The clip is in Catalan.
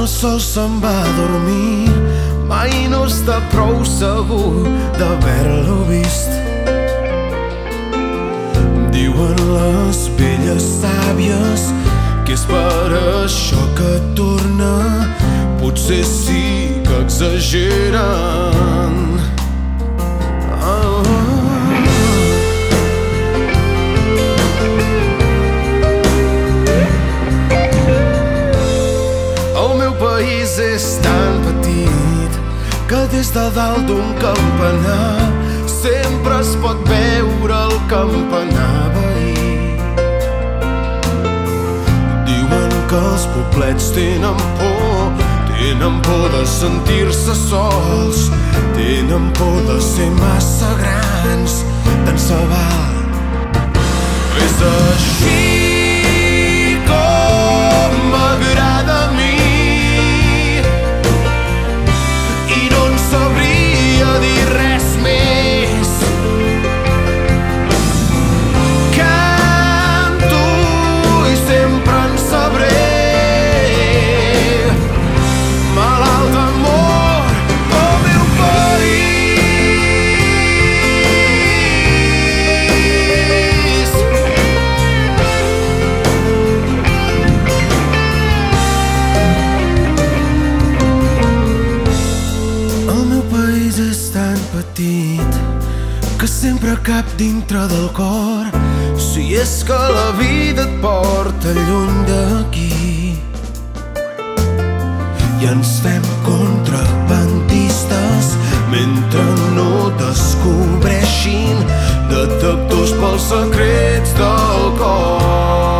el sol se'n va a dormir mai no està prou segur d'haver-lo vist. Diuen les velles sàvies que és per això que torna potser sí que exageren. Que des de dalt d'un campanar sempre es pot veure el campanar veí. Diuen que els poblets tenen por, tenen por de sentir-se sols, tenen por de ser massa grans, tant se val. És així tan petit que sempre cap dintre del cor. Si és que la vida et porta lluny d'aquí. I ens fem contrabandistes mentre no descobreixin detectors pels secrets del cor